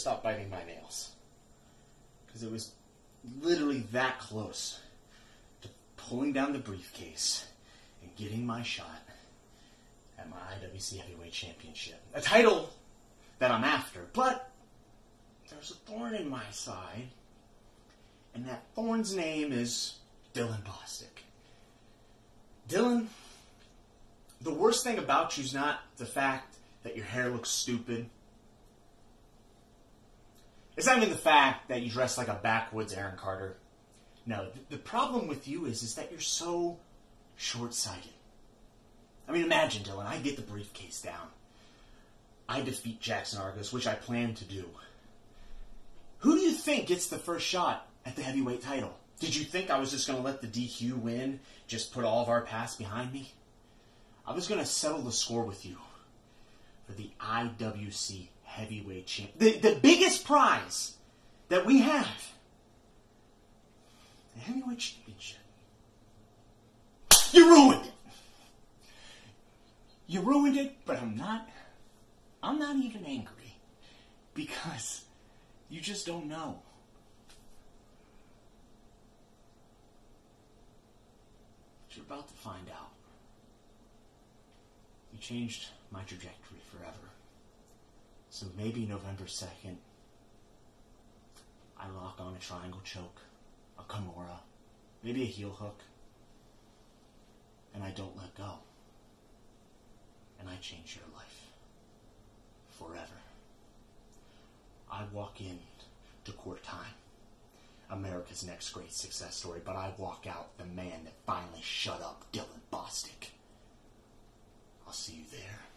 stop biting my nails. Because it was literally that close to pulling down the briefcase and getting my shot at my IWC Heavyweight Championship. A title that I'm after, but there's a thorn in my side, and that thorn's name is Dylan Bostic. Dylan, the worst thing about you is not the fact that your hair looks stupid. It's not even the fact that you dress like a backwoods Aaron Carter. No, th- the problem with you is, is that you're so short-sighted. I mean, imagine, Dylan, I get the briefcase down. I defeat Jackson Argus, which I plan to do. Who do you think gets the first shot at the heavyweight title? Did you think I was just going to let the DQ win, just put all of our past behind me? I was going to settle the score with you for the IWC Heavyweight Champ. The, the biggest prize that we have. The Heavyweight Championship. You ruined it! You ruined it, but I'm not. I'm not even angry. Because you just don't know. But you're about to find out. You changed my trajectory forever. So maybe November 2nd, I lock on a triangle choke, a Kimura, maybe a heel hook, and I don't let go. And I change your life. Forever. I walk in to court time. America's next great success story, but I walk out the man that finally shut up Dylan Bostic. I'll see you there.